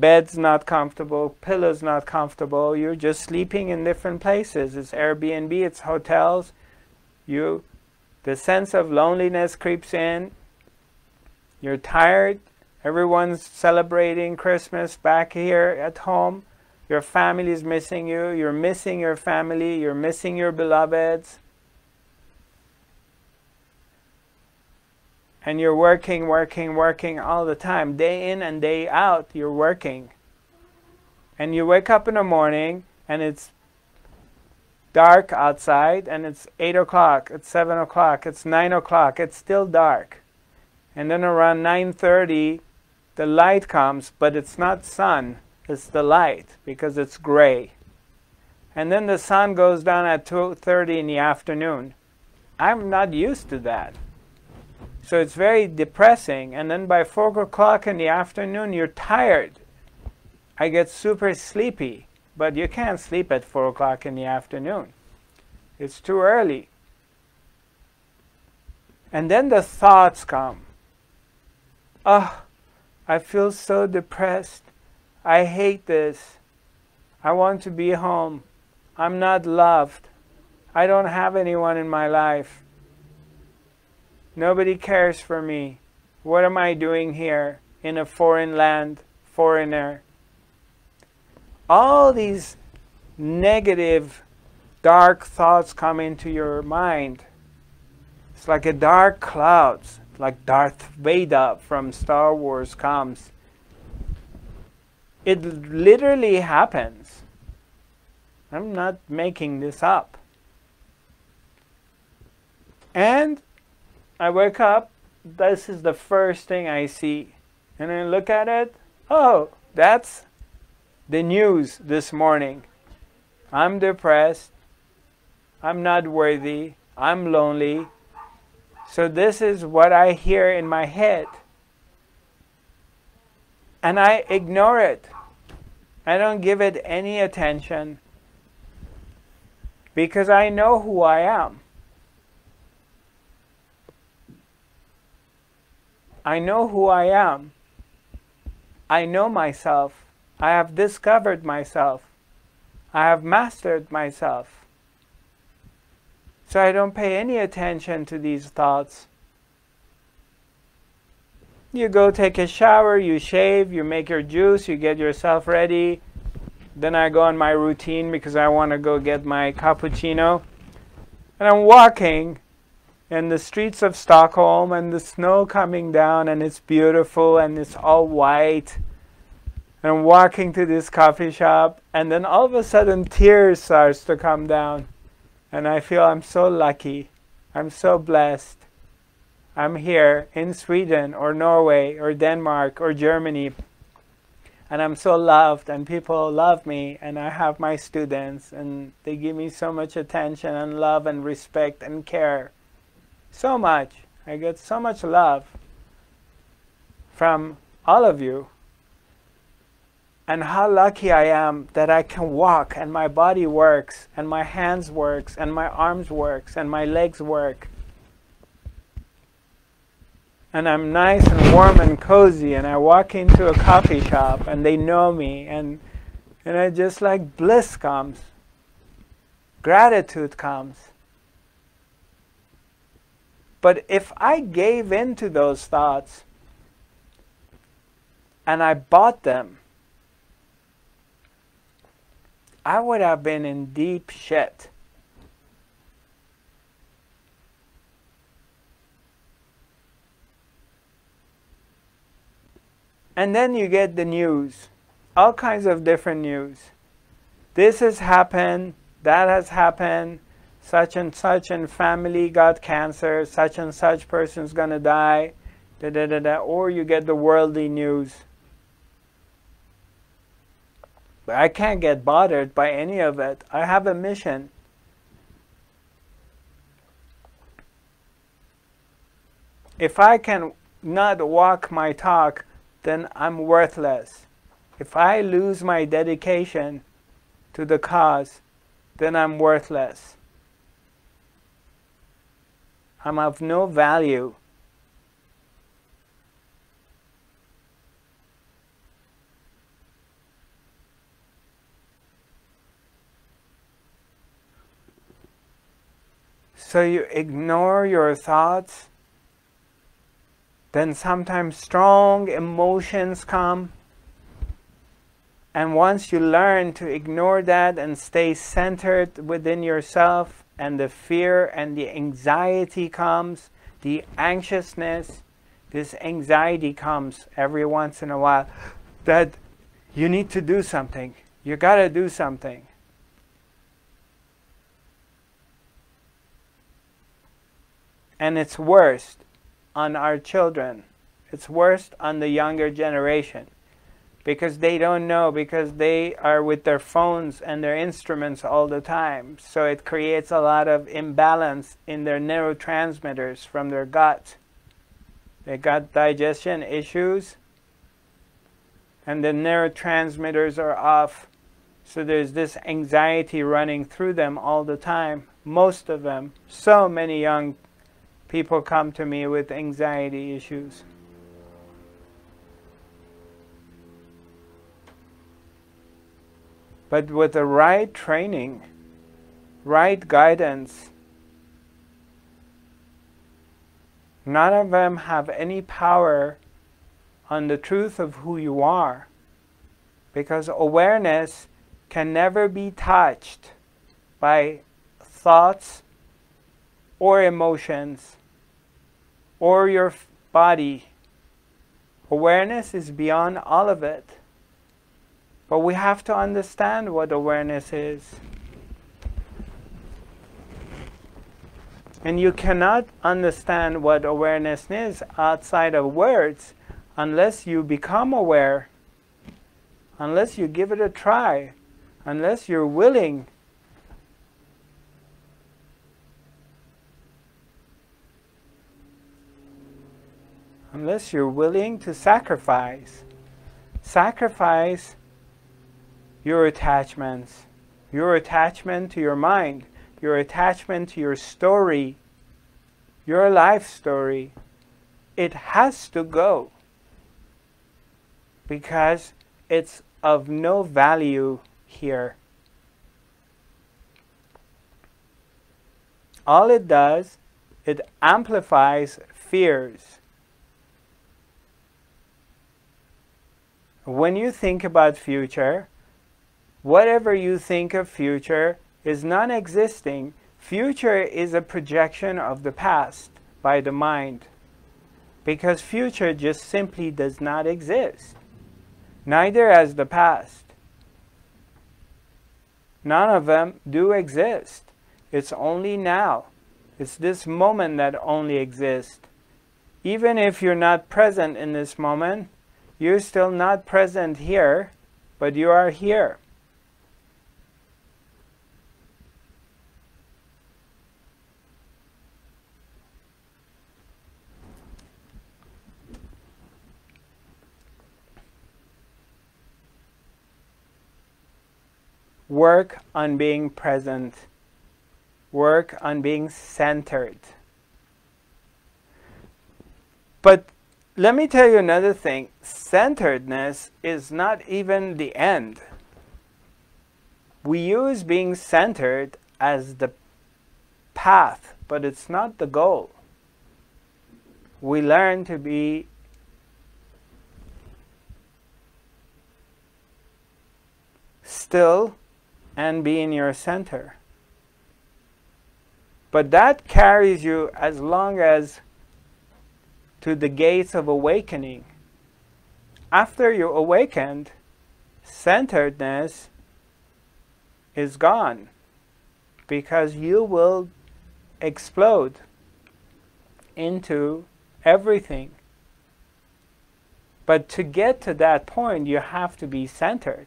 bed's not comfortable, pillow's not comfortable. You're just sleeping in different places. It's Airbnb, it's hotels. You, the sense of loneliness creeps in. You're tired. Everyone's celebrating Christmas back here at home. Your family is missing you. You're missing your family. You're missing your beloveds. And you're working, working, working all the time. Day in and day out, you're working. And you wake up in the morning and it's dark outside and it's 8 o'clock, it's 7 o'clock, it's 9 o'clock, it's still dark. And then around 9.30, the light comes, but it's not sun, it's the light because it's gray. And then the sun goes down at 2.30 in the afternoon. I'm not used to that. So it's very depressing. And then by 4 o'clock in the afternoon, you're tired. I get super sleepy. But you can't sleep at 4 o'clock in the afternoon. It's too early. And then the thoughts come. Oh, I feel so depressed. I hate this. I want to be home. I'm not loved. I don't have anyone in my life. Nobody cares for me. What am I doing here in a foreign land, foreigner? All these negative, dark thoughts come into your mind. It's like a dark clouds, like Darth Vader from Star Wars comes. It literally happens. I'm not making this up. And I wake up, this is the first thing I see. And I look at it, oh, that's the news this morning. I'm depressed. I'm not worthy. I'm lonely. So this is what I hear in my head. And I ignore it. I don't give it any attention because I know who I am. I know who I am. I know myself. I have discovered myself. I have mastered myself. So I don't pay any attention to these thoughts. You go take a shower, you shave, you make your juice, you get yourself ready. Then I go on my routine because I want to go get my cappuccino. And I'm walking in the streets of Stockholm and the snow coming down and it's beautiful and it's all white. And walking to this coffee shop and then all of a sudden tears starts to come down. And I feel I'm so lucky. I'm so blessed. I'm here in Sweden or Norway or Denmark or Germany. And I'm so loved and people love me and I have my students and they give me so much attention and love and respect and care so much. I get so much love from all of you. And how lucky I am that I can walk and my body works and my hands works and my arms works and my legs work. And I'm nice and warm and cozy and I walk into a coffee shop and they know me and and I just like bliss comes. Gratitude comes. But if I gave in to those thoughts and I bought them, I would have been in deep shit. And then you get the news, all kinds of different news. This has happened, that has happened, such and such and family got cancer, such and such person's gonna die, da da da da, or you get the worldly news. But I can't get bothered by any of it. I have a mission. If I can not walk my talk, then I'm worthless. If I lose my dedication to the cause, then I'm worthless. I'm of no value. So you ignore your thoughts, then sometimes strong emotions come. And once you learn to ignore that and stay centered within yourself, and the fear and the anxiety comes, the anxiousness, this anxiety comes every once in a while that you need to do something. You got to do something. And it's worst on our children. It's worst on the younger generation because they don't know because they are with their phones and their instruments all the time. So it creates a lot of imbalance in their neurotransmitters from their gut. They got digestion issues and the neurotransmitters are off. So there's this anxiety running through them all the time. Most of them, so many young people come to me with anxiety issues. But with the right training, right guidance, none of them have any power on the truth of who you are. Because awareness can never be touched by thoughts or emotions or your body. Awareness is beyond all of it. But we have to understand what awareness is. And you cannot understand what awareness is outside of words unless you become aware, unless you give it a try, unless you're willing. Unless you're willing to sacrifice. Sacrifice your attachments, your attachment to your mind, your attachment to your story, your life story, it has to go because it's of no value here. All it does, it amplifies fears. When you think about future, Whatever you think of future is non-existing. Future is a projection of the past by the mind. Because future just simply does not exist. Neither as the past. None of them do exist. It's only now. It's this moment that only exists. Even if you're not present in this moment, you're still not present here, but you are here. Work on being present. Work on being centered. But let me tell you another thing. Centeredness is not even the end. We use being centered as the path, but it's not the goal. We learn to be still and be in your center. But that carries you as long as to the gates of awakening. After you awakened, centeredness is gone because you will explode into everything. But to get to that point, you have to be centered.